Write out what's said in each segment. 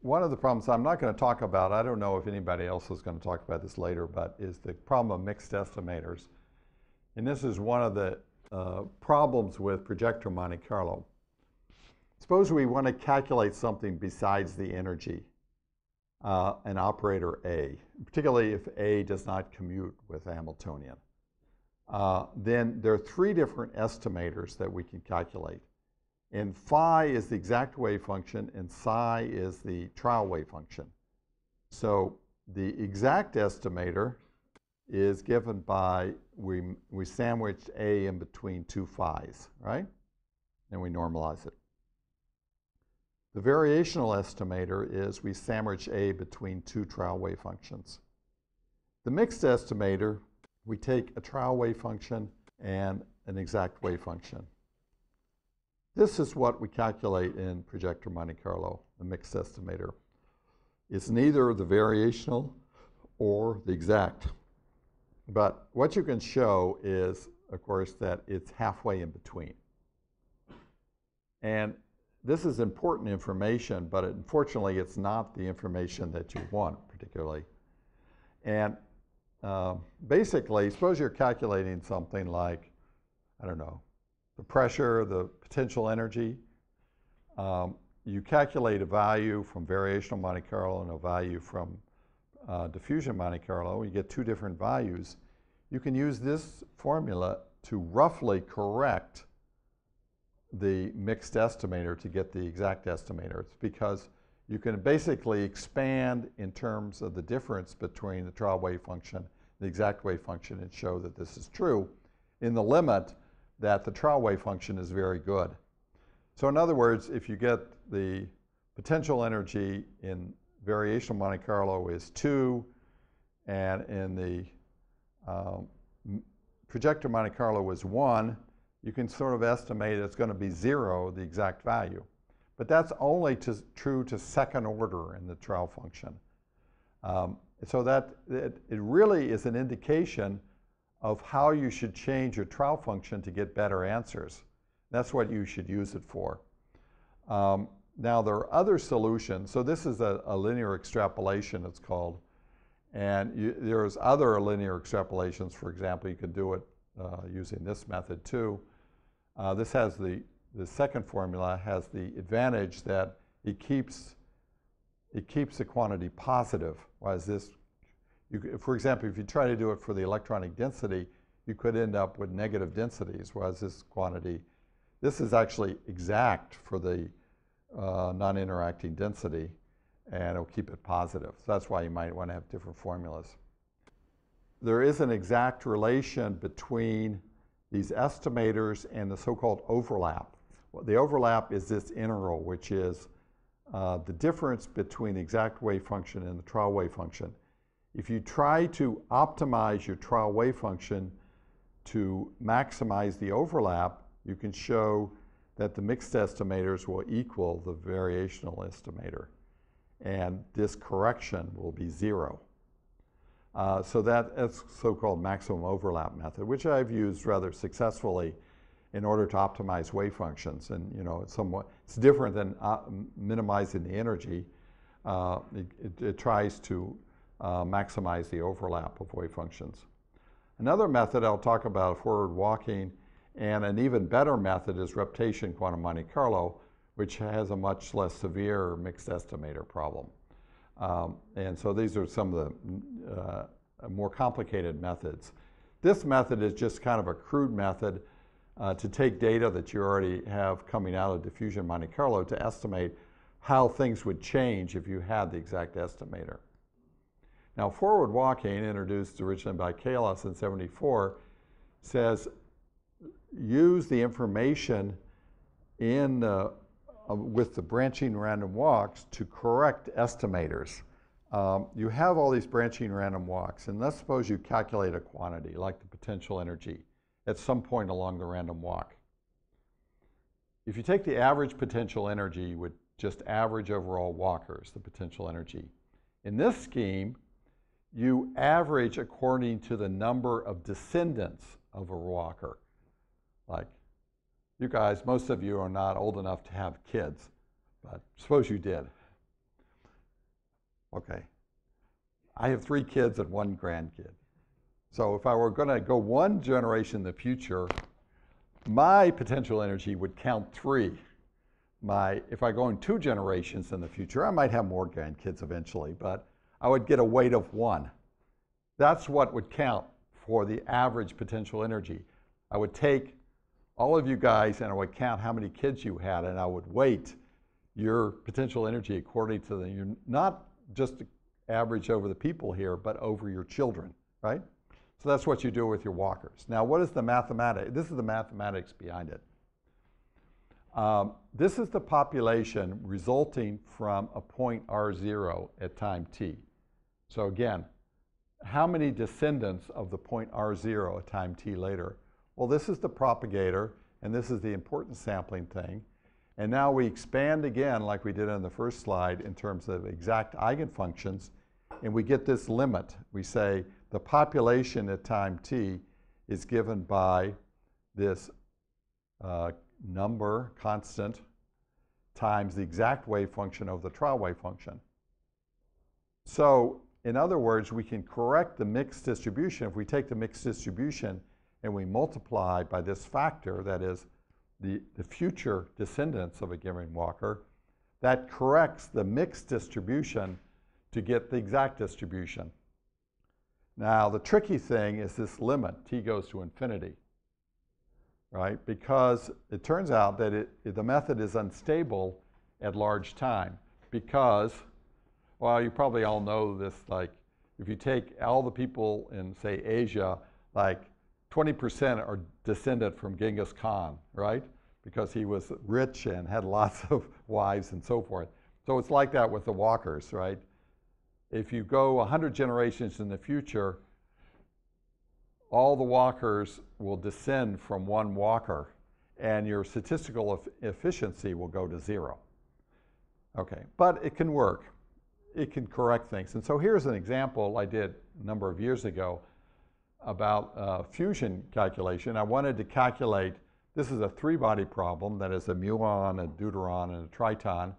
one of the problems I'm not going to talk about, I don't know if anybody else is going to talk about this later, but is the problem of mixed estimators. And this is one of the uh, problems with projector Monte Carlo. Suppose we want to calculate something besides the energy, uh, an operator A, particularly if A does not commute with Hamiltonian. Uh, then there are three different estimators that we can calculate. And phi is the exact wave function, and psi is the trial wave function. So the exact estimator is given by, we, we sandwiched A in between two phi's, right? And we normalize it. The variational estimator is we sandwich A between two trial wave functions. The mixed estimator, we take a trial wave function and an exact wave function. This is what we calculate in Projector Monte Carlo, the mixed estimator. It's neither the variational or the exact. But what you can show is, of course, that it's halfway in between. And this is important information, but unfortunately, it's not the information that you want particularly. And uh, basically, suppose you're calculating something like, I don't know, the pressure, the potential energy. Um, you calculate a value from variational Monte Carlo and a value from uh, diffusion Monte Carlo. You get two different values. You can use this formula to roughly correct the mixed estimator to get the exact estimator. It's because you can basically expand in terms of the difference between the trial wave function the exact wave function and show that this is true in the limit that the trial wave function is very good. So in other words, if you get the potential energy in variational Monte Carlo is 2, and in the um, projector Monte Carlo is 1, you can sort of estimate it's going to be 0, the exact value. But that's only to, true to second order in the trial function. Um, so that it, it really is an indication of how you should change your trial function to get better answers. That's what you should use it for. Um, now there are other solutions. So this is a, a linear extrapolation, it's called. And you, there's other linear extrapolations. For example, you could do it uh, using this method too. Uh, this has the, the second formula has the advantage that it keeps, it keeps the quantity positive, whereas this you, for example, if you try to do it for the electronic density, you could end up with negative densities, whereas this quantity, this is actually exact for the uh, non-interacting density, and it'll keep it positive. So that's why you might want to have different formulas. There is an exact relation between these estimators and the so-called overlap. Well, the overlap is this integral, which is uh, the difference between the exact wave function and the trial wave function. If you try to optimize your trial wave function to maximize the overlap, you can show that the mixed estimators will equal the variational estimator. And this correction will be zero. Uh, so that, that's so-called maximum overlap method, which I've used rather successfully in order to optimize wave functions. And you know, it's somewhat it's different than uh, minimizing the energy. Uh, it, it, it, tries to uh, maximize the overlap of wave functions. Another method I'll talk about forward walking, and an even better method is reptation quantum Monte Carlo, which has a much less severe mixed estimator problem. Um, and so these are some of the uh, more complicated methods. This method is just kind of a crude method uh, to take data that you already have coming out of diffusion Monte Carlo to estimate how things would change if you had the exact estimator. Now, forward walking, introduced originally by Kalos in 74, says use the information in uh, uh, with the branching random walks to correct estimators. Um, you have all these branching random walks, and let's suppose you calculate a quantity, like the potential energy, at some point along the random walk. If you take the average potential energy, you would just average over all walkers, the potential energy. In this scheme, you average according to the number of descendants of a walker. Like, you guys, most of you are not old enough to have kids, but suppose you did. Okay. I have three kids and one grandkid. So if I were going to go one generation in the future, my potential energy would count three. My, if I go in two generations in the future, I might have more grandkids eventually, but I would get a weight of one. That's what would count for the average potential energy. I would take all of you guys and I would count how many kids you had and I would weight your potential energy according to the, you're not just average over the people here, but over your children, right? So that's what you do with your walkers. Now, what is the mathematics? This is the mathematics behind it. Um, this is the population resulting from a point R0 at time t. So again, how many descendants of the point R0 at time t later? Well, this is the propagator, and this is the important sampling thing. And now we expand again, like we did on the first slide, in terms of exact eigenfunctions, and we get this limit. We say the population at time t is given by this uh, number constant times the exact wave function of the trial wave function. So in other words, we can correct the mixed distribution. If we take the mixed distribution and we multiply by this factor, that is the, the future descendants of a given walker, that corrects the mixed distribution to get the exact distribution. Now, the tricky thing is this limit, t goes to infinity, right? Because it turns out that it, the method is unstable at large time because, well, you probably all know this, like, if you take all the people in, say, Asia, like 20% are descended from Genghis Khan, right? Because he was rich and had lots of wives and so forth. So it's like that with the walkers, right? if you go 100 generations in the future, all the walkers will descend from one walker and your statistical efficiency will go to zero. Okay, but it can work. It can correct things. And so here's an example I did a number of years ago about uh, fusion calculation. I wanted to calculate, this is a three-body problem, that is a muon, a deuteron, and a triton.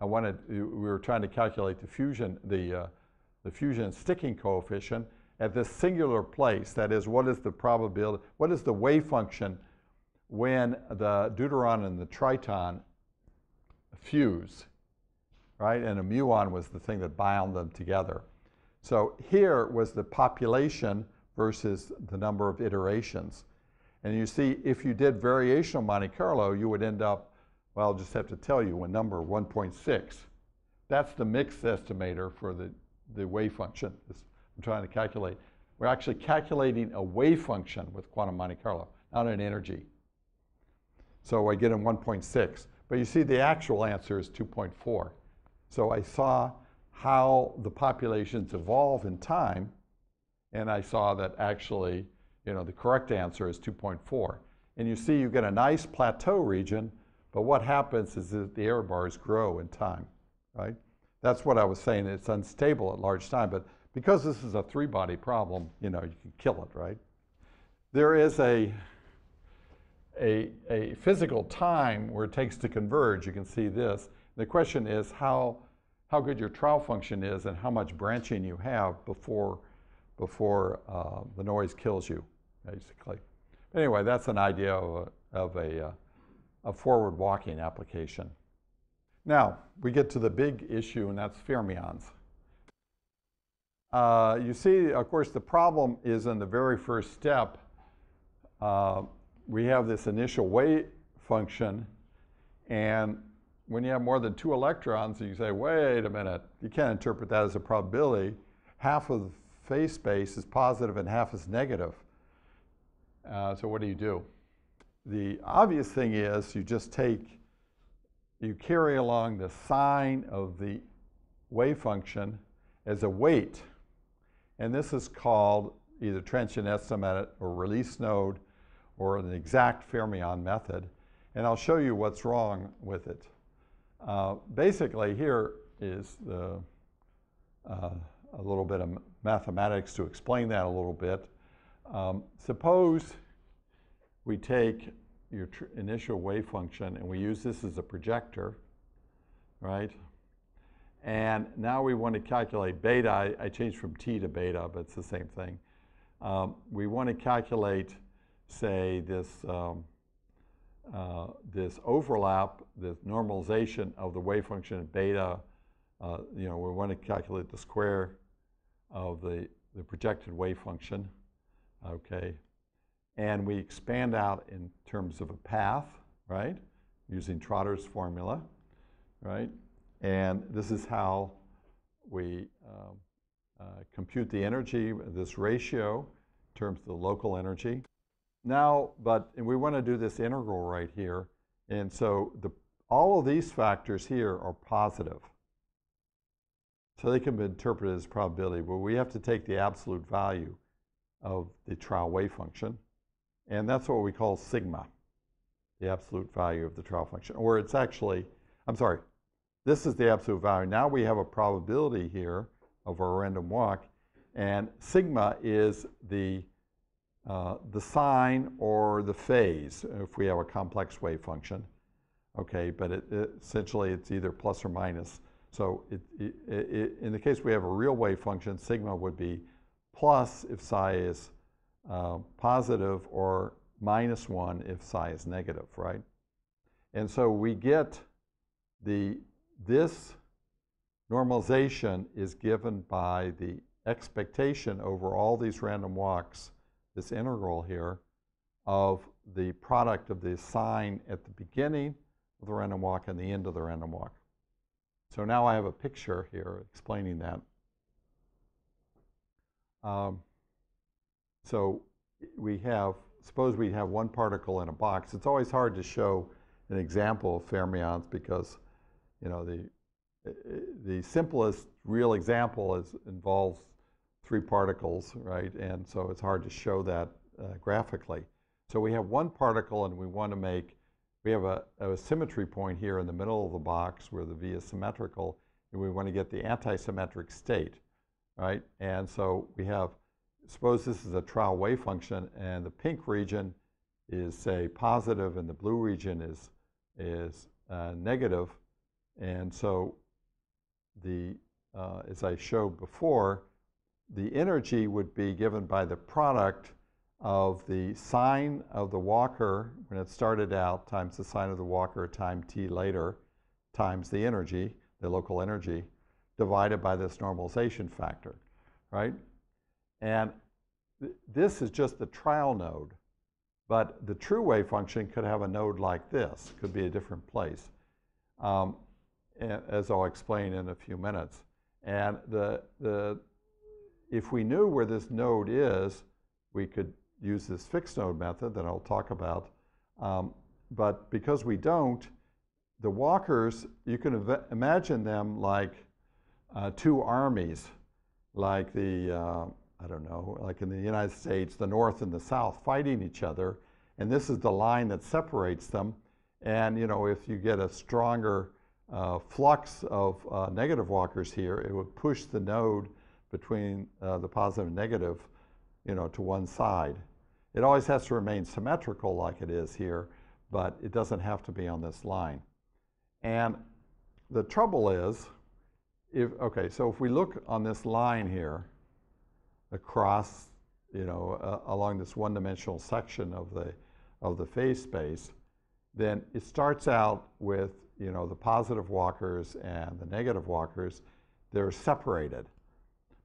I wanted, we were trying to calculate the fusion, the, uh, the fusion sticking coefficient at this singular place. That is, what is the probability, what is the wave function when the deuteron and the triton fuse, right? And a muon was the thing that bound them together. So here was the population versus the number of iterations. And you see, if you did variational Monte Carlo, you would end up well, I'll just have to tell you a number 1.6. That's the mixed estimator for the, the wave function. I'm trying to calculate. We're actually calculating a wave function with quantum Monte Carlo, not an energy. So I get in 1.6. But you see the actual answer is 2.4. So I saw how the populations evolve in time, and I saw that actually, you know, the correct answer is 2.4. And you see you get a nice plateau region but what happens is that the error bars grow in time, right? That's what I was saying. It's unstable at large time, but because this is a three-body problem, you know, you can kill it, right? There is a, a, a physical time where it takes to converge. You can see this. The question is how, how good your trial function is and how much branching you have before, before uh, the noise kills you, basically. Anyway, that's an idea of a, of a uh, a forward walking application. Now, we get to the big issue, and that's fermions. Uh, you see, of course, the problem is in the very first step. Uh, we have this initial wave function, and when you have more than two electrons, you say, wait a minute, you can't interpret that as a probability. Half of the phase space is positive and half is negative. Uh, so what do you do? the obvious thing is you just take, you carry along the sign of the wave function as a weight. And this is called either transient estimate or release node or an exact fermion method. And I'll show you what's wrong with it. Uh, basically, here is the, uh, a little bit of mathematics to explain that a little bit. Um, suppose we take your initial wave function and we use this as a projector, right? And now we want to calculate beta. I, I, changed from t to beta, but it's the same thing. Um, we want to calculate, say, this, um, uh, this overlap, this normalization of the wave function at beta. Uh, you know, we want to calculate the square of the, the projected wave function, okay? And we expand out in terms of a path, right? Using Trotter's formula, right? And this is how we um, uh, compute the energy, this ratio, in terms of the local energy. Now, but we want to do this integral right here. And so the, all of these factors here are positive. So they can be interpreted as probability, but we have to take the absolute value of the trial wave function. And that's what we call sigma, the absolute value of the trial function. Or it's actually, I'm sorry, this is the absolute value. Now we have a probability here of our random walk, and sigma is the, uh, the sign or the phase if we have a complex wave function. Okay, but it, it, essentially it's either plus or minus. So it, in the case we have a real wave function, sigma would be plus if psi is uh, positive or minus 1 if psi is negative, right? And so we get the this normalization is given by the expectation over all these random walks, this integral here, of the product of the sign at the beginning of the random walk and the end of the random walk. So now I have a picture here explaining that. Um, so we have, suppose we have one particle in a box. It's always hard to show an example of fermions because you know, the, the simplest real example is, involves three particles, right? And so it's hard to show that uh, graphically. So we have one particle and we want to make, we have a, a, symmetry point here in the middle of the box where the V is symmetrical, and we want to get the antisymmetric state, right? And so we have, suppose this is a trial wave function, and the pink region is, say, positive, and the blue region is, is uh, negative. And so the, uh, as I showed before, the energy would be given by the product of the sign of the walker when it started out times the sign of the walker time t later times the energy, the local energy, divided by this normalization factor, right? And th this is just the trial node. But the true wave function could have a node like this, could be a different place. Um, as I'll explain in a few minutes. And the, the, if we knew where this node is, we could use this fixed node method that I'll talk about. Um, but because we don't, the walkers, you can imagine them like uh, two armies, like the, uh, I don't know, like in the United States, the North and the South fighting each other. And this is the line that separates them. And, you know, if you get a stronger uh, flux of uh, negative walkers here, it would push the node between uh, the positive and negative, you know, to one side. It always has to remain symmetrical like it is here, but it doesn't have to be on this line. And the trouble is, if, okay, so if we look on this line here, across, you know, uh, along this one-dimensional section of the, of the phase space, then it starts out with you know, the positive walkers and the negative walkers, they're separated.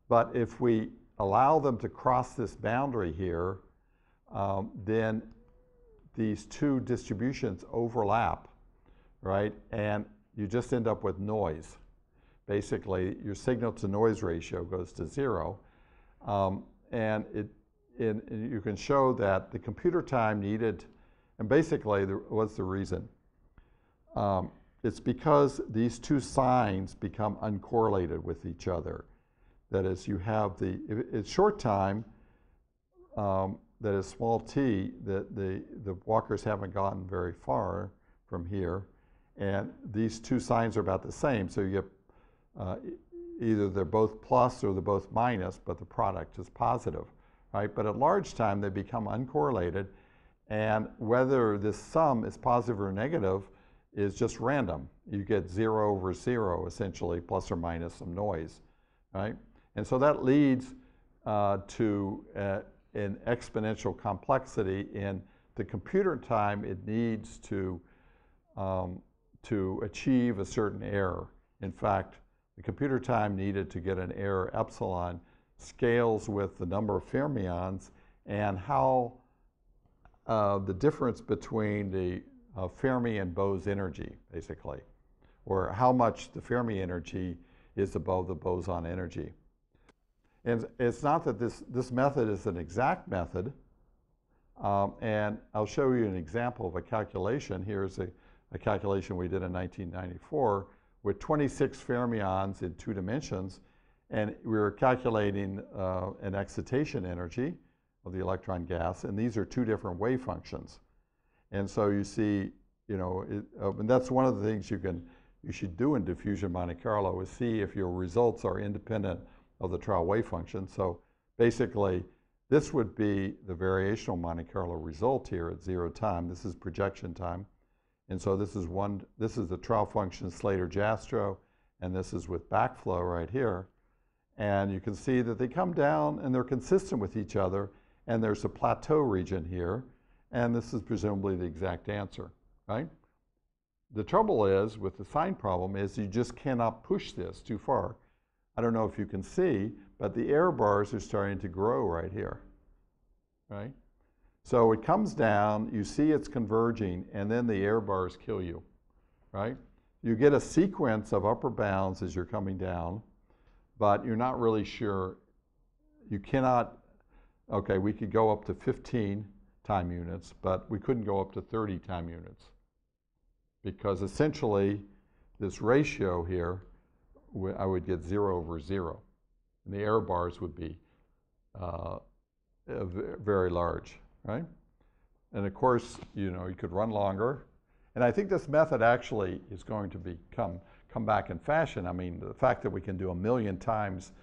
But if we allow them to cross this boundary here, um, then these two distributions overlap, right? And you just end up with noise. Basically, your signal to noise ratio goes to zero. Um, and it, in, you can show that the computer time needed, and basically, what's the reason? Um, it's because these two signs become uncorrelated with each other. That is, you have the, it's short time, um, that is small t, that the, the walkers haven't gotten very far from here, and these two signs are about the same, so you get uh, either they're both plus or they're both minus, but the product is positive, right? But at large time, they become uncorrelated, and whether this sum is positive or negative is just random. You get zero over zero, essentially, plus or minus some noise, right? And so that leads uh, to uh, an exponential complexity in the computer time it needs to, um, to achieve a certain error. In fact, the computer time needed to get an error epsilon scales with the number of fermions and how uh, the difference between the uh, Fermi and Bose energy, basically, or how much the Fermi energy is above the boson energy. And it's not that this, this method is an exact method, um, and I'll show you an example of a calculation. Here's a, a calculation we did in 1994 with 26 fermions in two dimensions, and we were calculating uh, an excitation energy of the electron gas, and these are two different wave functions. And so you see, you know, it, uh, and that's one of the things you can, you should do in diffusion Monte Carlo is see if your results are independent of the trial wave function. So basically, this would be the variational Monte Carlo result here at zero time. This is projection time. And so this is one, this is the trial function Slater-Jastrow, and this is with backflow right here. And you can see that they come down and they're consistent with each other, and there's a plateau region here, and this is presumably the exact answer, right? The trouble is with the sign problem is you just cannot push this too far. I don't know if you can see, but the error bars are starting to grow right here, right? So it comes down, you see it's converging, and then the error bars kill you, right? You get a sequence of upper bounds as you're coming down, but you're not really sure. You cannot, okay, we could go up to 15 time units, but we couldn't go up to 30 time units because essentially this ratio here I would get 0 over 0. And the error bars would be uh, very large, right? And of course, you know, you could run longer. And I think this method actually is going to become come back in fashion. I mean, the fact that we can do a million times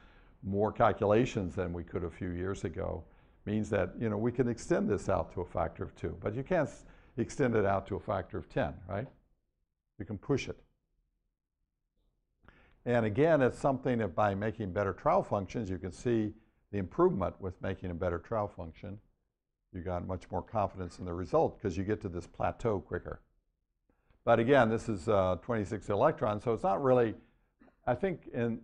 more calculations than we could a few years ago means that, you know, we can extend this out to a factor of 2. But you can't extend it out to a factor of 10, right? You can push it. And again, it's something that by making better trial functions, you can see the improvement with making a better trial function. You got much more confidence in the result because you get to this plateau quicker. But again, this is uh, 26 electrons, so it's not really, I think in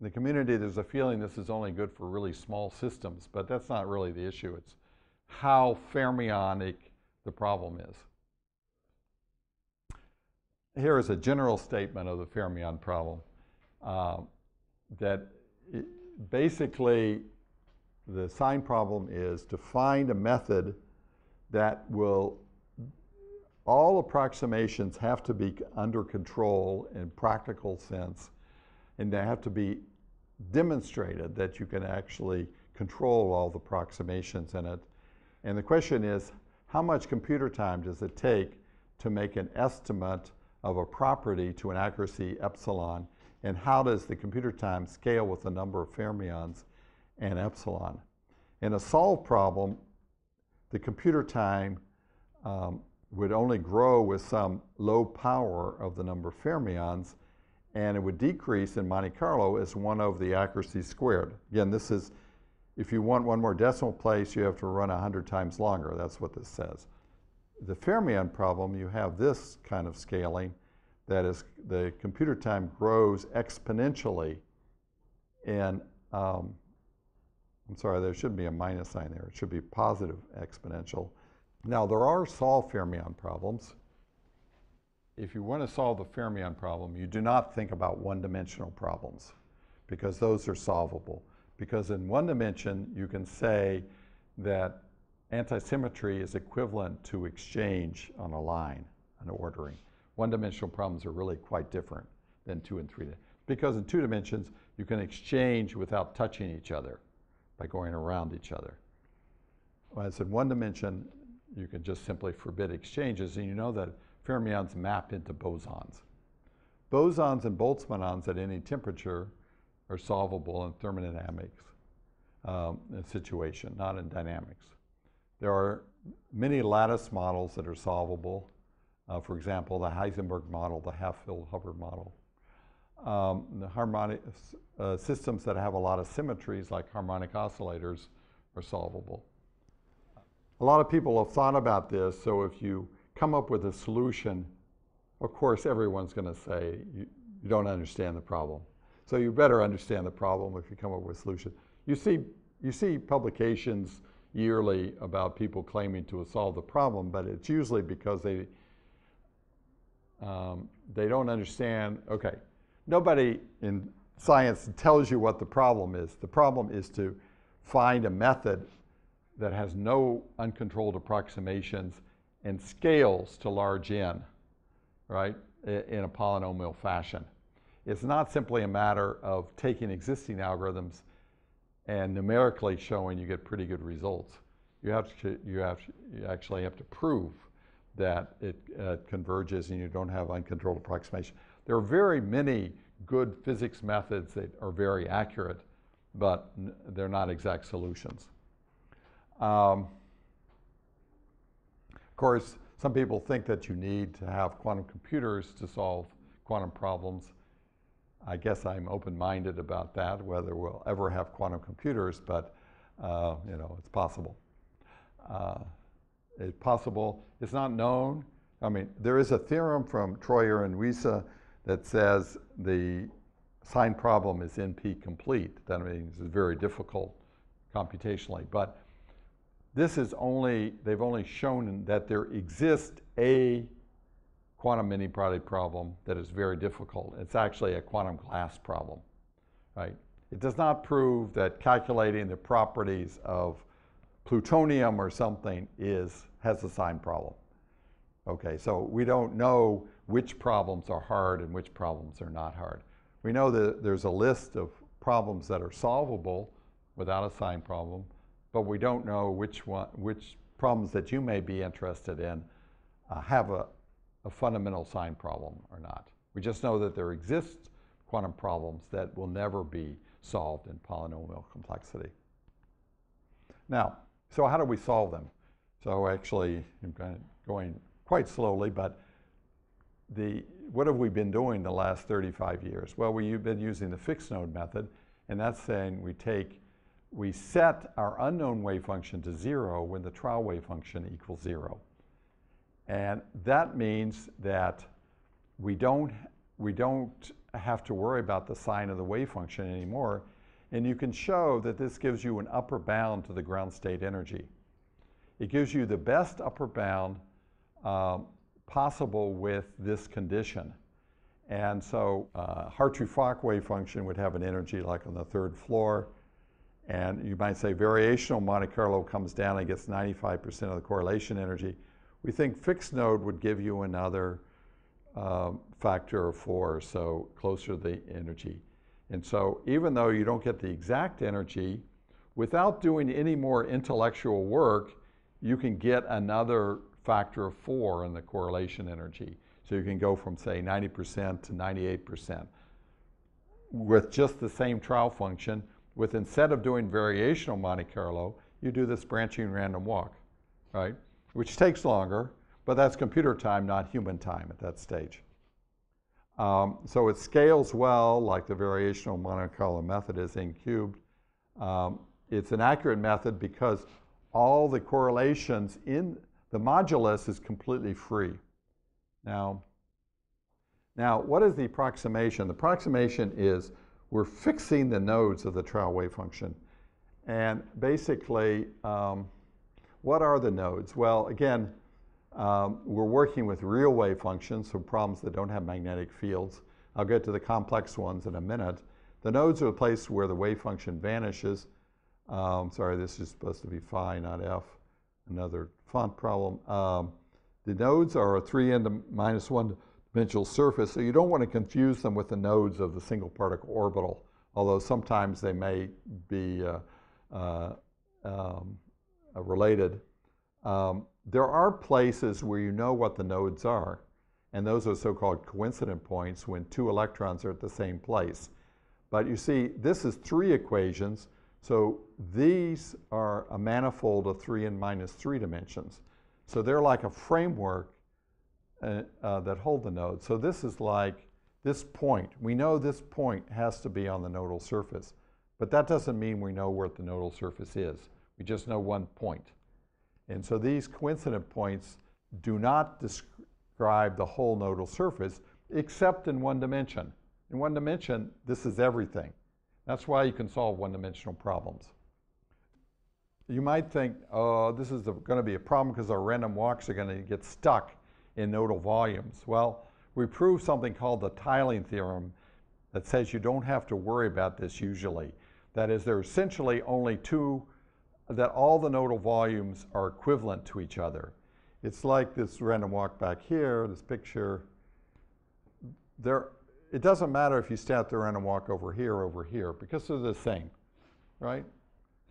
the community there's a feeling this is only good for really small systems, but that's not really the issue. It's how fermionic the problem is. Here is a general statement of the fermion problem. Uh, that it, basically the sign problem is to find a method that will, all approximations have to be under control in practical sense, and they have to be demonstrated that you can actually control all the approximations in it. And the question is, how much computer time does it take to make an estimate of a property to an accuracy epsilon and how does the computer time scale with the number of fermions and epsilon. In a solved problem, the computer time um, would only grow with some low power of the number of fermions, and it would decrease in Monte Carlo as 1 over the accuracy squared. Again, this is, if you want one more decimal place, you have to run 100 times longer. That's what this says. The fermion problem, you have this kind of scaling, that is the computer time grows exponentially and um, I'm sorry, there should be a minus sign there. It should be positive exponential. Now, there are solved fermion problems. If you want to solve the fermion problem, you do not think about one-dimensional problems because those are solvable. Because in one dimension, you can say that antisymmetry is equivalent to exchange on a line, an ordering. One-dimensional problems are really quite different than two and three. Because in two dimensions, you can exchange without touching each other by going around each other. Whereas in one dimension, you can just simply forbid exchanges, and you know that fermions map into bosons. Bosons and Boltzmannons at any temperature are solvable in thermodynamics um, situation, not in dynamics. There are many lattice models that are solvable Uh, for example, the Heisenberg model, the half-filled Hubbard model. Um, the harmonic uh, systems that have a lot of symmetries, like harmonic oscillators, are solvable. A lot of people have thought about this, so if you come up with a solution, of course, everyone's going to say you, you don't understand the problem. So you better understand the problem if you come up with a solution. You see, you see publications yearly about people claiming to have solved the problem, but it's usually because they, um, they don't understand, okay, nobody in science tells you what the problem is. The problem is to find a method that has no uncontrolled approximations and scales to large n, right, in a polynomial fashion. It's not simply a matter of taking existing algorithms and numerically showing you get pretty good results. You have to, you have, you actually have to prove that it uh, converges and you don't have uncontrolled approximation. There are very many good physics methods that are very accurate, but they're not exact solutions. Um, of course, some people think that you need to have quantum computers to solve quantum problems. I guess I'm open-minded about that, whether we'll ever have quantum computers, but uh, you know, it's possible. Uh, it's possible. It's not known. I mean, there is a theorem from Troyer and Wiese that says the sign problem is NP complete. That means it's very difficult computationally. But this is only, they've only shown that there exists a quantum many-body problem that is very difficult. It's actually a quantum glass problem, right? It does not prove that calculating the properties of plutonium or something is, has a sign problem. Okay, so we don't know which problems are hard and which problems are not hard. We know that there's a list of problems that are solvable without a sign problem, but we don't know which, one, which problems that you may be interested in uh, have a, a fundamental sign problem or not. We just know that there exist quantum problems that will never be solved in polynomial complexity. Now, so how do we solve them? So actually, I'm going quite slowly, but the, what have we been doing the last 35 years? Well, we've been using the fixed node method, and that's saying we take, we set our unknown wave function to zero when the trial wave function equals zero. And that means that we don't, we don't have to worry about the sign of the wave function anymore. And you can show that this gives you an upper bound to the ground state energy. It gives you the best upper bound um, possible with this condition. And so uh, Hartree-Fock wave function would have an energy like on the third floor. And you might say variational Monte Carlo comes down and gets 95% of the correlation energy. We think fixed node would give you another um, factor of four, so closer to the energy. And so even though you don't get the exact energy, without doing any more intellectual work, you can get another factor of four in the correlation energy. So you can go from, say, 90% to 98% with just the same trial function with instead of doing variational Monte Carlo, you do this branching random walk, right? Which takes longer, but that's computer time, not human time at that stage. Um, so it scales well, like the variational Monte Carlo method is n cubed. Um, it's an accurate method because all the correlations in the modulus is completely free. Now, now, what is the approximation? The approximation is we're fixing the nodes of the trial wave function. And basically, um, what are the nodes? Well, again, um, we're working with real wave functions, so problems that don't have magnetic fields. I'll get to the complex ones in a minute. The nodes are the place where the wave function vanishes. Um, sorry, this is supposed to be phi, not f. Another font problem. Um, the nodes are a 3n to minus 1 dimensional surface, so you don't want to confuse them with the nodes of the single particle orbital, although sometimes they may be uh, uh, um, uh, related. Um, there are places where you know what the nodes are, and those are so-called coincident points when two electrons are at the same place. But you see, this is three equations, so these are a manifold of 3 and minus 3 dimensions. So they're like a framework uh, uh, that hold the node. So this is like this point. We know this point has to be on the nodal surface, but that doesn't mean we know where the nodal surface is. We just know one point. And so these coincident points do not describe the whole nodal surface except in one dimension. In one dimension, this is everything. That's why you can solve one-dimensional problems. You might think, oh, this is going to be a problem because our random walks are going to get stuck in nodal volumes. Well, we proved something called the tiling theorem that says you don't have to worry about this usually. That is, there are essentially only two, that all the nodal volumes are equivalent to each other. It's like this random walk back here, this picture. There, it doesn't matter if you stand there and walk over here, over here, because they're the same, right?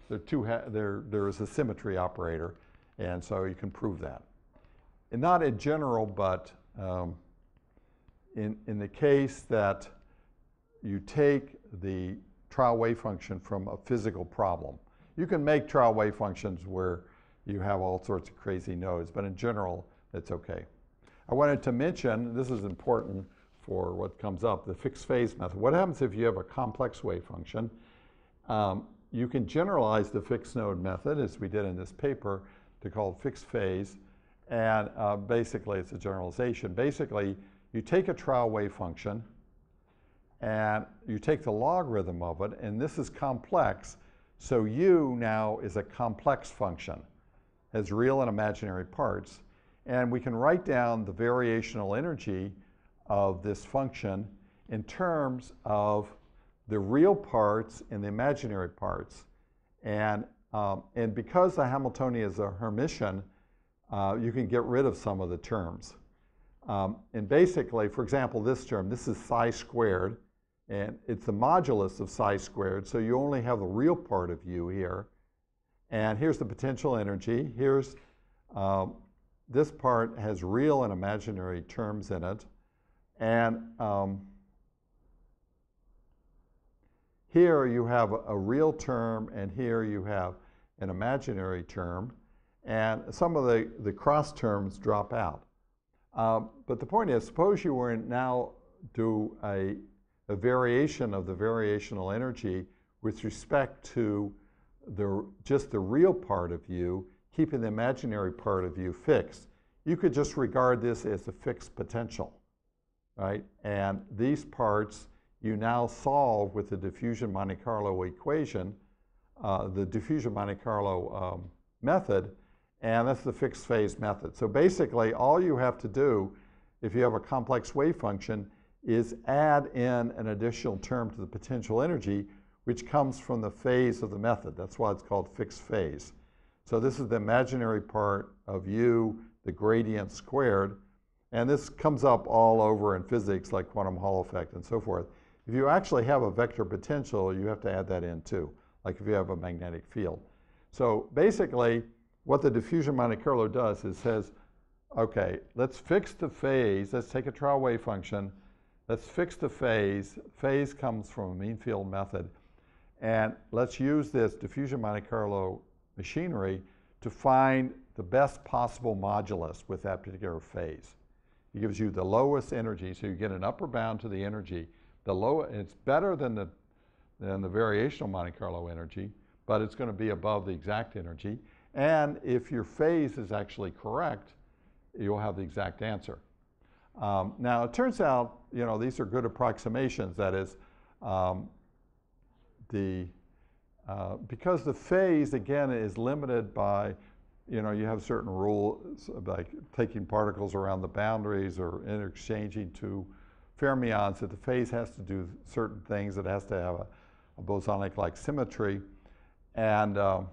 They're two they're, there is a symmetry operator, and so you can prove that. And not in general, but um, in, in the case that you take the trial wave function from a physical problem. You can make trial wave functions where you have all sorts of crazy nodes, but in general, it's okay. I wanted to mention, this is important, for what comes up, the fixed phase method. What happens if you have a complex wave function? Um, you can generalize the fixed node method, as we did in this paper, to call fixed phase. And uh, basically, it's a generalization. Basically, you take a trial wave function, and you take the logarithm of it, and this is complex. So u now is a complex function, has real and imaginary parts. And we can write down the variational energy of this function in terms of the real parts and the imaginary parts. And, um, and because the Hamiltonian is a Hermitian, uh, you can get rid of some of the terms. Um, and basically, for example, this term, this is psi squared, and it's the modulus of psi squared, so you only have the real part of u here. And here's the potential energy. Here's, um, this part has real and imaginary terms in it. And um, here you have a, real term, and here you have an imaginary term. And some of the, the cross terms drop out. Um, but the point is, suppose you were now do a, a variation of the variational energy with respect to the, just the real part of u, keeping the imaginary part of u fixed. You could just regard this as a fixed potential right? And these parts you now solve with the diffusion Monte Carlo equation, uh, the diffusion Monte Carlo um, method, and that's the fixed phase method. So basically, all you have to do if you have a complex wave function is add in an additional term to the potential energy, which comes from the phase of the method. That's why it's called fixed phase. So this is the imaginary part of u, the gradient squared, and this comes up all over in physics, like quantum Hall effect and so forth. If you actually have a vector potential, you have to add that in too, like if you have a magnetic field. So basically, what the diffusion Monte Carlo does is says, okay, let's fix the phase. Let's take a trial wave function. Let's fix the phase. Phase comes from a mean field method. And let's use this diffusion Monte Carlo machinery to find the best possible modulus with that particular phase. It gives you the lowest energy, so you get an upper bound to the energy. The low, it's better than the, than the variational Monte Carlo energy, but it's going to be above the exact energy. And if your phase is actually correct, you'll have the exact answer. Um, now, it turns out, you know, these are good approximations. That is, um, the, uh, because the phase, again, is limited by you know, you have certain rules like taking particles around the boundaries or interexchanging two fermions that the phase has to do certain things. It has to have a, a bosonic-like symmetry. And um,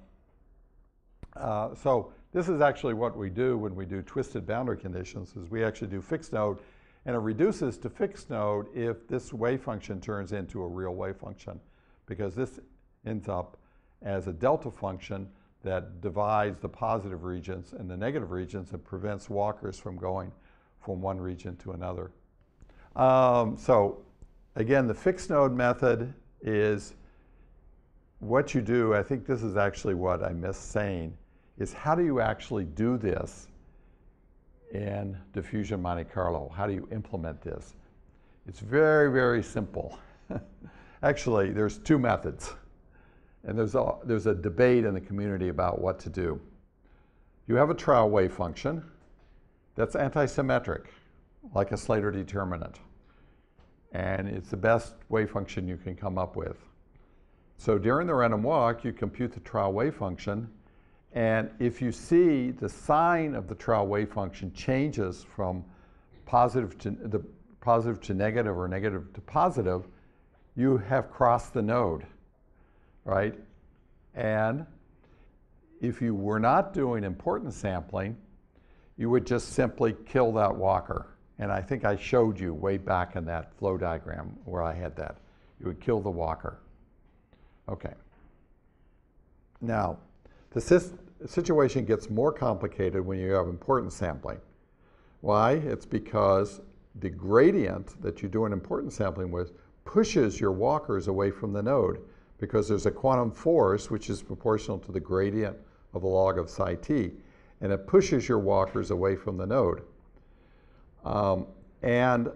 uh, so this is actually what we do when we do twisted boundary conditions is we actually do fixed node and it reduces to fixed node if this wave function turns into a real wave function because this ends up as a delta function that divides the positive regions and the negative regions and prevents walkers from going from one region to another. Um, so again, the fixed node method is what you do, I think this is actually what I missed saying, is how do you actually do this in diffusion Monte Carlo. How do you implement this? It's very, very simple. Actually, there's two methods. And there's a, there's a debate in the community about what to do. You have a trial wave function that's antisymmetric, like a Slater determinant. And it's the best wave function you can come up with. So during the random walk, you compute the trial wave function. And if you see the sign of the trial wave function changes from positive to, the positive to negative or negative to positive, you have crossed the node, right? And if you were not doing importance sampling, you would just simply kill that walker. And I think I showed you way back in that flow diagram where I had that. You would kill the walker. Okay. Now, the situation gets more complicated when you have importance sampling. Why? It's because the gradient that you do an importance sampling with pushes your walkers away from the node because there's a quantum force which is proportional to the gradient of the log of psi t, and it pushes your walkers away from the node. Um, and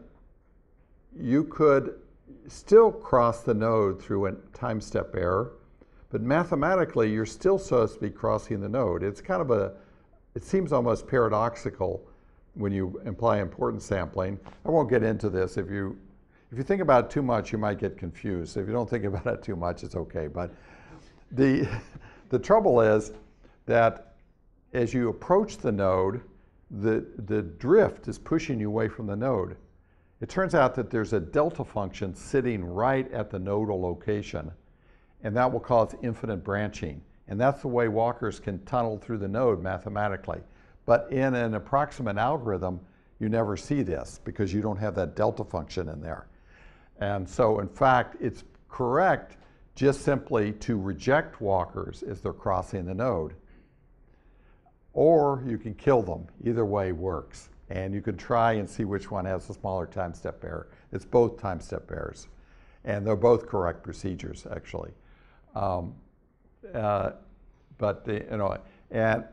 you could still cross the node through a time step error, but mathematically you're still supposed to be crossing the node. It's kind of a, it seems almost paradoxical when you imply importance sampling. I won't get into this. If you, if you think about it too much, you might get confused. If you don't think about it too much, it's okay. But the, the trouble is that as you approach the node, the, the drift is pushing you away from the node. It turns out that there's a delta function sitting right at the nodal location, and that will cause infinite branching. And that's the way walkers can tunnel through the node mathematically. But in an approximate algorithm, you never see this because you don't have that delta function in there. And so, in fact, it's correct just simply to reject walkers as they're crossing the node or you can kill them. Either way works. And you can try and see which one has the smaller time step error. It's both time step errors. And they're both correct procedures, actually. Um, uh, but, the, you know, and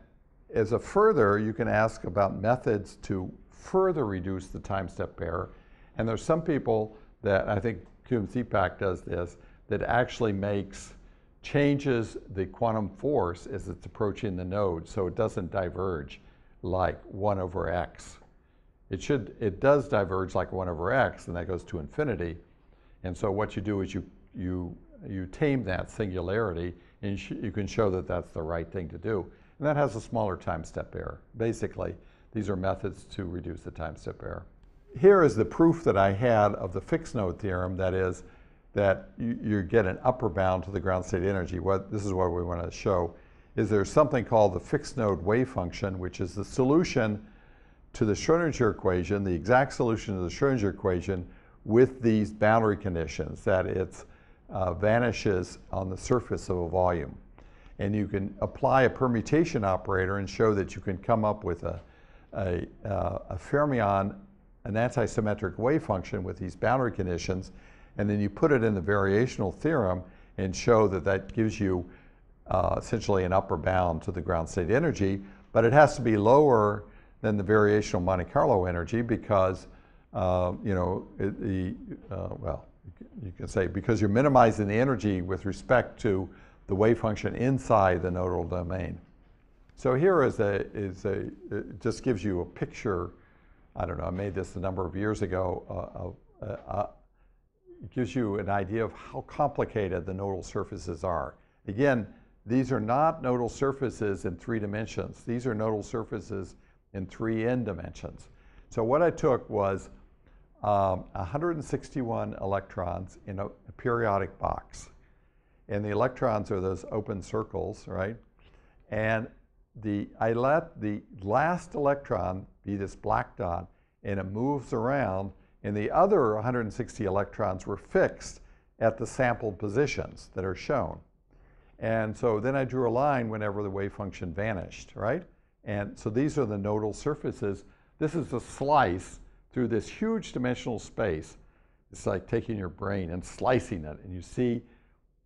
as a further, you can ask about methods to further reduce the time step error. And there's some people that I think QMCPACK does this that actually makes changes the quantum force as it's approaching the node so it doesn't diverge like 1 over x. It should, it does diverge like 1 over x and that goes to infinity. And so what you do is you, you, you tame that singularity and you can show that that's the right thing to do. And that has a smaller time step error. Basically, these are methods to reduce the time step error. Here is the proof that I had of the fixed node theorem, that is, that you, get an upper bound to the ground state energy. What, this is what we want to show, is there's something called the fixed node wave function, which is the solution to the Schrodinger equation, the exact solution to the Schrodinger equation with these boundary conditions, that it uh, vanishes on the surface of a volume. And you can apply a permutation operator and show that you can come up with a, a, uh, a fermion, an antisymmetric wave function with these boundary conditions, and then you put it in the variational theorem and show that that gives you uh, essentially an upper bound to the ground state energy, but it has to be lower than the variational Monte Carlo energy because, uh, you know, it, the, uh, well, you can say because you're minimizing the energy with respect to the wave function inside the nodal domain. So here is a, is a, it just gives you a picture, I don't know, I made this a number of years ago, uh, of uh, gives you an idea of how complicated the nodal surfaces are. Again, these are not nodal surfaces in three dimensions. These are nodal surfaces in three n dimensions. So what I took was um, 161 electrons in a, a periodic box. And the electrons are those open circles, right? And the, I let the last electron be this black dot, and it moves around and the other 160 electrons were fixed at the sampled positions that are shown. And so then I drew a line whenever the wave function vanished, right? And so these are the nodal surfaces. This is a slice through this huge dimensional space. It's like taking your brain and slicing it, and you see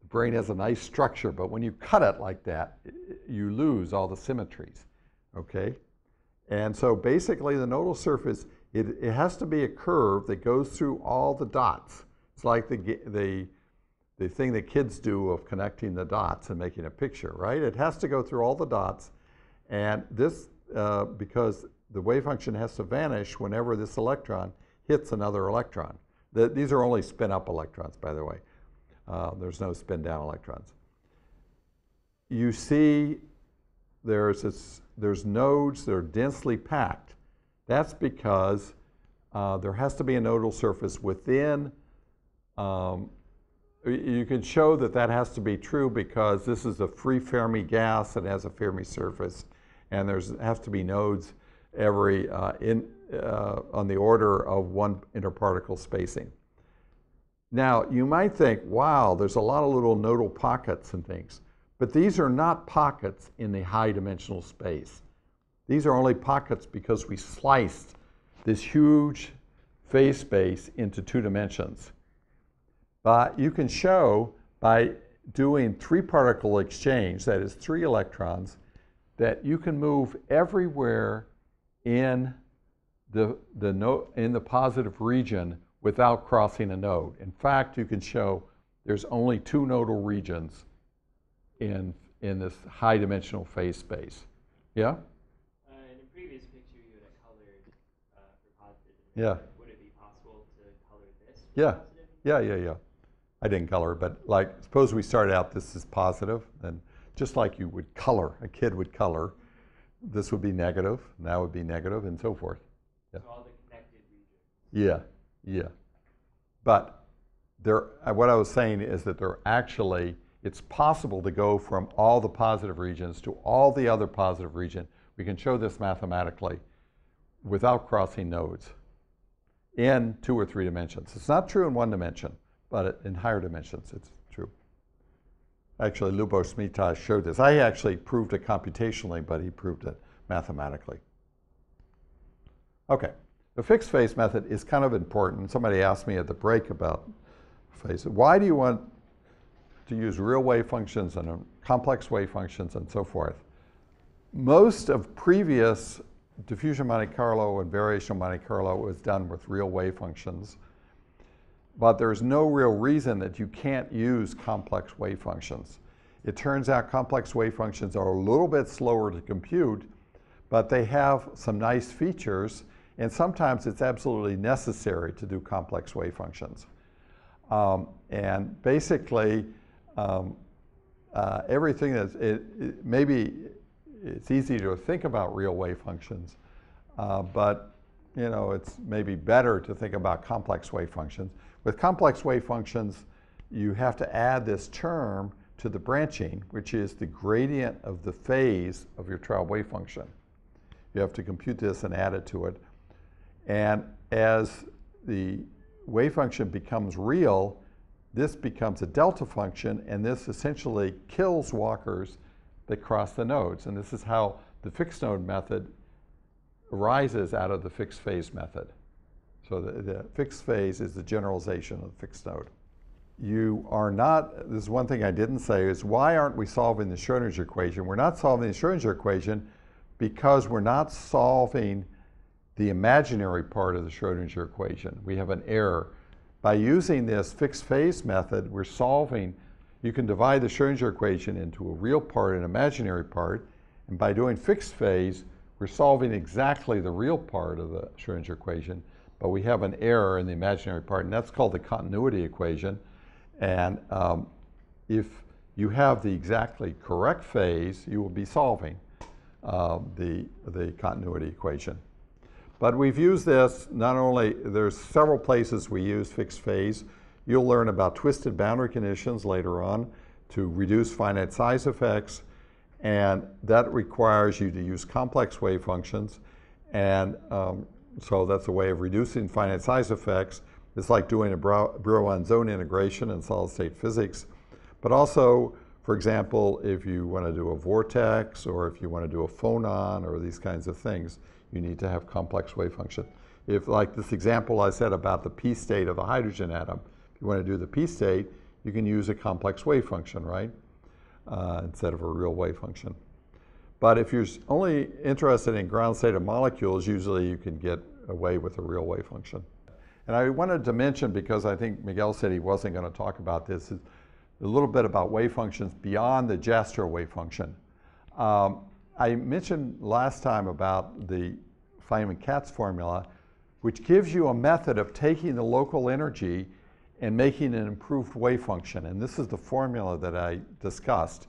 the brain has a nice structure, but when you cut it like that, you lose all the symmetries, okay? And so basically the nodal surface, it, it has to be a curve that goes through all the dots. It's like the, the, the thing that kids do of connecting the dots and making a picture, right? It has to go through all the dots. And this, uh, because the wave function has to vanish whenever this electron hits another electron. The, these are only spin up electrons, by the way. Uh, there's no spin down electrons. You see there's, this, there's nodes that are densely packed. That's because uh, there has to be a nodal surface within. Um, you can show that that has to be true because this is a free Fermi gas that has a Fermi surface, and there's has to be nodes every uh, in uh, on the order of one interparticle spacing. Now, you might think, wow, there's a lot of little nodal pockets and things. But these are not pockets in the high dimensional space. These are only pockets because we sliced this huge phase space into two dimensions. But you can show by doing three particle exchange, that is three electrons, that you can move everywhere in the, the no, in the positive region without crossing a node. In fact, you can show there's only two nodal regions in, in this high dimensional phase space. Yeah? Uh, in a previous picture, you had colored uh, for positive. Yeah. Would it be possible to color this? Yeah. positive? Yeah, yeah, yeah. I didn't color, but like, suppose we started out this is positive, then just like you would color, a kid would color, this would be negative, that would be negative, and so forth. So all the connected regions. Yeah, yeah. But there, uh, what I was saying is that there actually, it's possible to go from all the positive regions to all the other positive region. We can show this mathematically without crossing nodes in two or three dimensions. It's not true in one dimension, but in higher dimensions, it's. Actually, Lubos Mitas showed this. I actually proved it computationally, but he proved it mathematically. Okay, the fixed phase method is kind of important. Somebody asked me at the break about phase. Why do you want to use real wave functions and uh, complex wave functions and so forth? Most of previous diffusion Monte Carlo and variational Monte Carlo was done with real wave functions. But there's no real reason that you can't use complex wave functions. It turns out complex wave functions are a little bit slower to compute, but they have some nice features and sometimes it's absolutely necessary to do complex wave functions. Um, and basically, um, uh, everything that's, it, it, maybe it's easy to think about real wave functions, uh, but you know, it's maybe better to think about complex wave functions. With complex wave functions, you have to add this term to the branching, which is the gradient of the phase of your trial wave function. You have to compute this and add it to it. And as the wave function becomes real, this becomes a delta function, and this essentially kills walkers that cross the nodes. And this is how the fixed node method arises out of the fixed phase method. So the, the fixed phase is the generalization of the fixed node. You are not, this is one thing I didn't say, is why aren't we solving the Schrodinger equation? We're not solving the Schrodinger equation because we're not solving the imaginary part of the Schrodinger equation. We have an error. By using this fixed phase method, we're solving, you can divide the Schrodinger equation into a real part and imaginary part, and by doing fixed phase, we're solving exactly the real part of the Schrodinger equation, but we have an error in the imaginary part, and that's called the continuity equation. And um, if you have the exactly correct phase, you will be solving uh, the, the continuity equation. But we've used this not only, there's several places we use fixed phase. You'll learn about twisted boundary conditions later on to reduce finite size effects. And that requires you to use complex wave functions. And um, so that's a way of reducing finite size effects. It's like doing a Brillouin zone integration in solid state physics. But also, for example, if you want to do a vortex or if you want to do a phonon or these kinds of things, you need to have complex wave function. If, like this example I said about the p state of a hydrogen atom, if you want to do the p state, you can use a complex wave function, right? Uh, instead of a real wave function. But if you're only interested in ground state of molecules, usually you can get away with a real wave function. And I wanted to mention, because I think Miguel said he wasn't going to talk about this, is a little bit about wave functions beyond the Jastrow wave function. Um, I mentioned last time about the Feynman-Kac formula, which gives you a method of taking the local energy and making an improved wave function. And this is the formula that I discussed.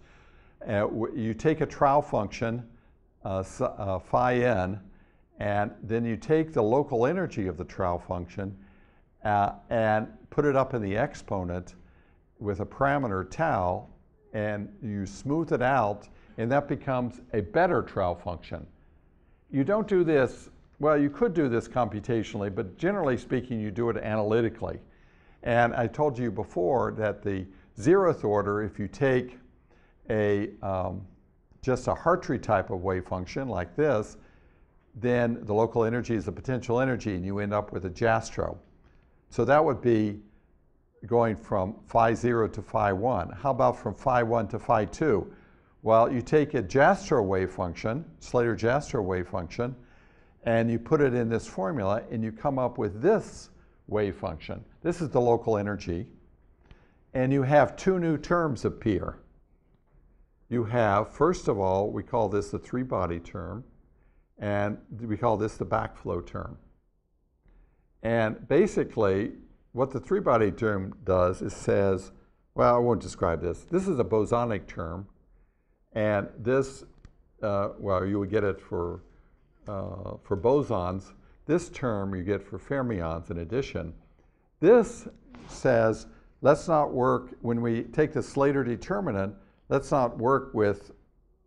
Uh, you take a trial function, uh, uh, phi n, and then you take the local energy of the trial function uh, and put it up in the exponent with a parameter tau, and you smooth it out, and that becomes a better trial function. You don't do this, well, you could do this computationally, but generally speaking, you do it analytically. And I told you before that the zeroth order, if you take a um, just a Hartree type of wave function like this, then the local energy is the potential energy, and you end up with a Jastrow. So that would be going from phi 0 to phi 1. How about from phi 1 to phi 2? Well, you take a Jastrow wave function, Slater-Jastrow wave function, and you put it in this formula, and you come up with this wave function. This is the local energy. And you have two new terms appear. You have, first of all, we call this the three-body term, and we call this the backflow term. And basically, what the three-body term does is says, well, I won't describe this. This is a bosonic term, and this, uh, well, you would get it for, uh, for bosons. This term you get for fermions in addition. This says, let's not work, when we take the Slater determinant, let's not work with,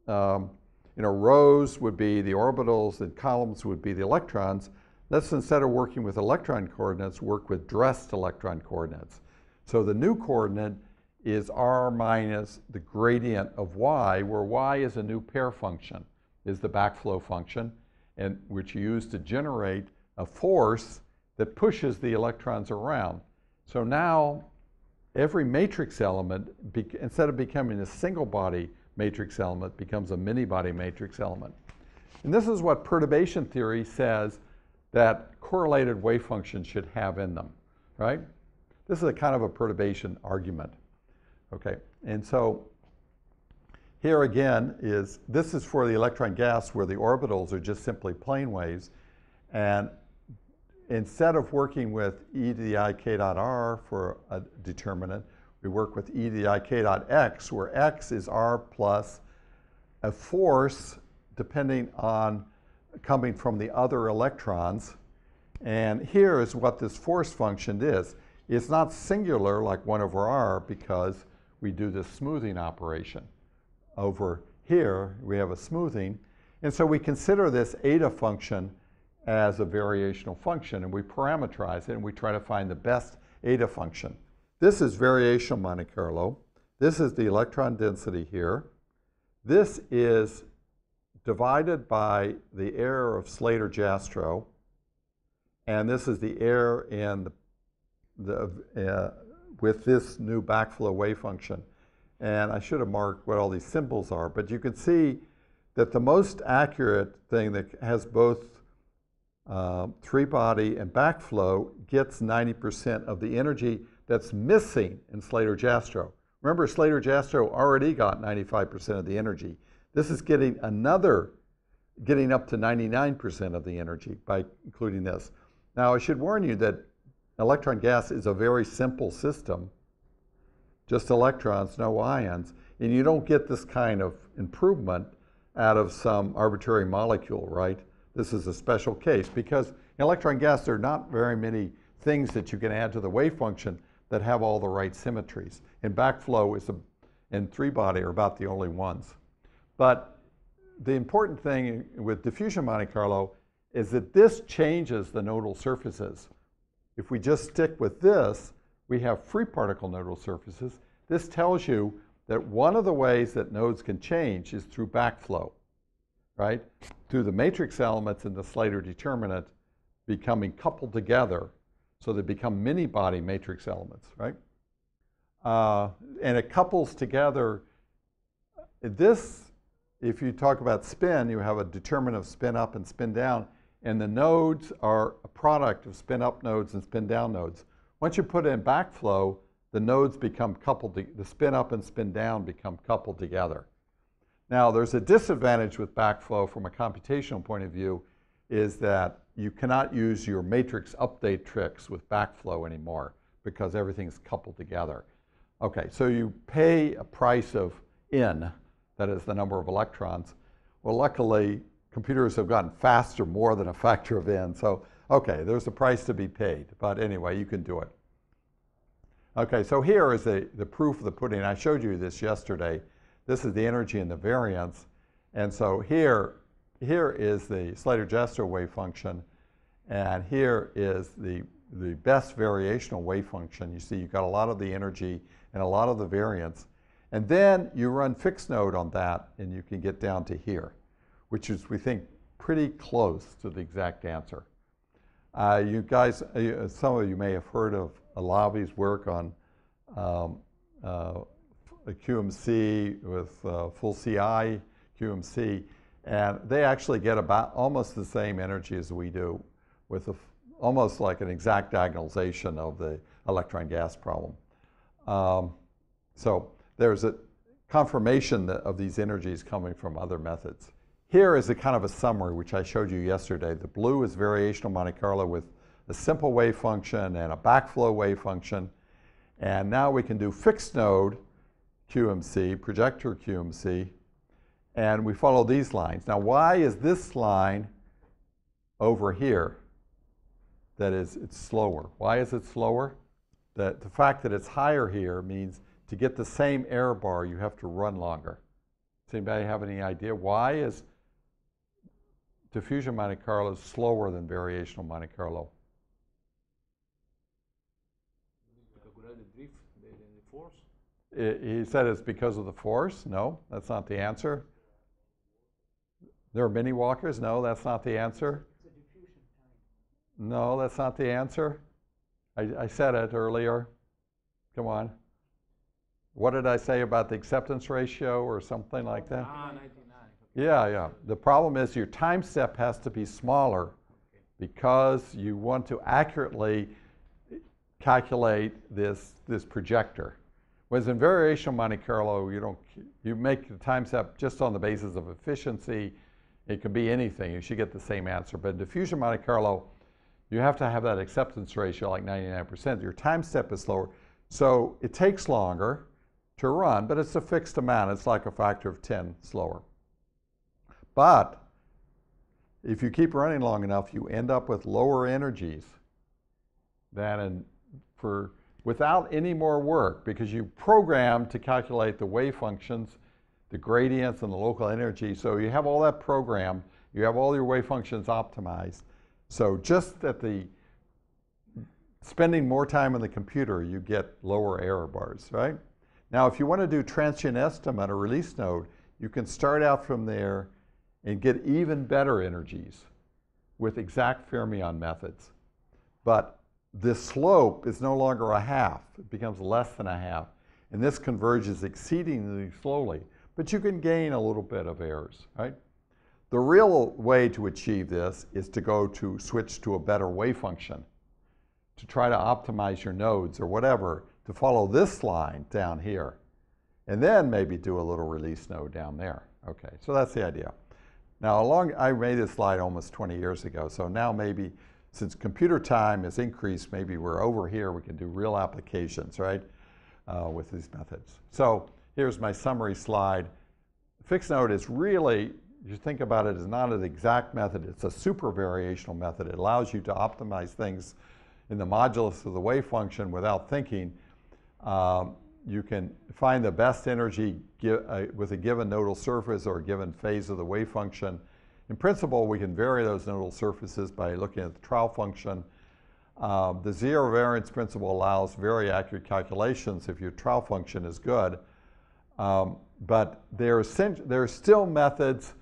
um, you know, rows would be the orbitals and columns would be the electrons. Let's instead of working with electron coordinates, work with dressed electron coordinates. So the new coordinate is r minus the gradient of y, where y is a new pair function, is the backflow function, and which you use to generate a force that pushes the electrons around. So now every matrix element, be, instead of becoming a single body matrix element, becomes a many body matrix element. And this is what perturbation theory says that correlated wave functions should have in them, right? This is a kind of a perturbation argument. Okay, and so here again is, this is for the electron gas where the orbitals are just simply plane waves. And instead of working with e to the i k dot r for a determinant, we work with e to the i k dot x, where x is r plus a force depending on coming from the other electrons. And here is what this force function is. It's not singular like 1 over r because we do this smoothing operation. Over here, we have a smoothing. And so we consider this eta function as a variational function, and we parameterize it, and we try to find the best eta function. This is variational Monte Carlo. This is the electron density here. This is divided by the error of Slater-Jastrow, and this is the error in the, the uh, with this new backflow wave function. And I should have marked what all these symbols are, but you can see that the most accurate thing that has both uh, three body and backflow gets 90% of the energy that's missing in Slater-Jastrow. Remember, Slater-Jastrow already got 95% of the energy. This is getting another, getting up to 99% of the energy by including this. Now, I should warn you that electron gas is a very simple system, just electrons, no ions, and you don't get this kind of improvement out of some arbitrary molecule, right? This is a special case because in electron gas, there are not very many things that you can add to the wave function that have all the right symmetries. And backflow is a, and three body are about the only ones. But the important thing with diffusion Monte Carlo is that this changes the nodal surfaces. If we just stick with this, we have free particle nodal surfaces. This tells you that one of the ways that nodes can change is through backflow, right? Through the matrix elements in the Slater determinant becoming coupled together so they become many body matrix elements, right? Uh, and it couples together. This if you talk about spin, you have a determinant of spin up and spin down, and the nodes are a product of spin up nodes and spin down nodes. Once you put in backflow, the nodes become coupled, the spin up and spin down become coupled together. Now, there's a disadvantage with backflow from a computational point of view is that you cannot use your matrix update tricks with backflow anymore because everything's coupled together. Okay, so you pay a price of n, that is the number of electrons. Well, luckily, computers have gotten faster more than a factor of n. So, okay, there's a price to be paid. But anyway, you can do it. Okay, so here is the, the proof of the pudding. I showed you this yesterday. This is the energy and the variance. And so here, here is the Slater-Jastrow wave function. And here is the, the best variational wave function. You see, you've got a lot of the energy and a lot of the variance. And then you run fixed node on that, and you can get down to here, which is, we think, pretty close to the exact answer. Uh, you guys, uh, some of you may have heard of Alavi's work on um, uh, QMC with uh, full CI QMC, and they actually get about almost the same energy as we do with a, almost like an exact diagonalization of the electron gas problem. Um, so there's a confirmation of these energies coming from other methods. Here is a kind of a summary, which I showed you yesterday. The blue is variational Monte Carlo with a simple wave function and a backflow wave function. And now we can do fixed node QMC, projector QMC, and we follow these lines. Now, why is this line over here that is, it's slower? Why is it slower? That the fact that it's higher here means to get the same error bar, you have to run longer. Does anybody have any idea why is diffusion Monte Carlo slower than variational Monte Carlo? He said it's because of the force. No, that's not the answer. There are many walkers. No, that's not the answer. No, that's not the answer. I, I said it earlier. Come on. What did I say about the acceptance ratio or something like that? Ah, 99. Yeah, yeah. The problem is your time step has to be smaller because you want to accurately calculate this, this projector. Whereas in variational Monte Carlo, you don't, you make the time step just on the basis of efficiency. It can be anything. You should get the same answer. But in diffusion Monte Carlo, you have to have that acceptance ratio like 99%. Your time step is slower. So it takes longer to run, but it's a fixed amount. It's like a factor of 10 slower. But if you keep running long enough, you end up with lower energies than in, for without any more work because you program to calculate the wave functions, the gradients, and the local energy. So you have all that programmed. You have all your wave functions optimized. So just at the spending more time on the computer, you get lower error bars, right? Now, if you want to do transient estimate or release node, you can start out from there and get even better energies with exact fermion methods. But the slope is no longer a half. It becomes less than a half. And this converges exceedingly slowly. But you can gain a little bit of errors, right? The real way to achieve this is to go to switch to a better wave function, to try to optimize your nodes or whatever, to follow this line down here, and then maybe do a little release node down there. Okay, so that's the idea. Now, along, I made this slide almost 20 years ago, so now maybe since computer time has increased, maybe we're over here, we can do real applications, right, uh, with these methods. So here's my summary slide. Fixed node is really you think about it not an exact method, it's a super variational method. It allows you to optimize things in the modulus of the wave function without thinking. Um, you can find the best energy uh, with a given nodal surface or a given phase of the wave function. In principle, we can vary those nodal surfaces by looking at the trial function. Uh, the zero variance principle allows very accurate calculations if your trial function is good. Um, but there are, there are still methods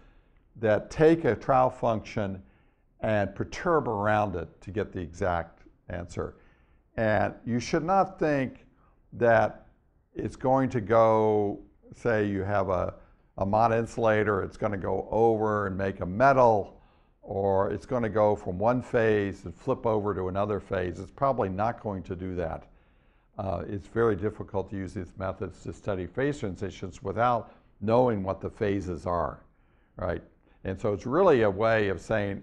that take a trial function and perturb around it to get the exact answer. And you should not think that it's going to go, say you have a, a Mott insulator, it's going to go over and make a metal, or it's going to go from one phase and flip over to another phase. It's probably not going to do that. Uh, it's very difficult to use these methods to study phase transitions without knowing what the phases are, right? And so it's really a way of saying,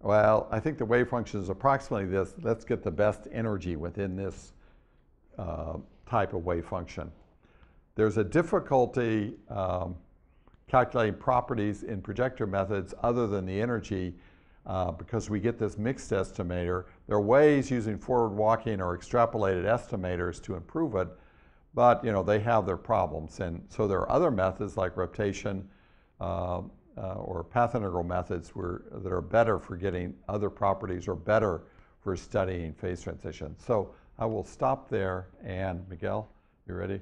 well, I think the wave function is approximately this. Let's get the best energy within this uh, type of wave function. There's a difficulty um, calculating properties in projector methods other than the energy uh, because we get this mixed estimator. There are ways using forward walking or extrapolated estimators to improve it, but you know they have their problems. And so there are other methods like reptation uh, uh, or path integral methods where, that are better for getting other properties or better for studying phase transitions. So I will stop there. And Miguel, you ready?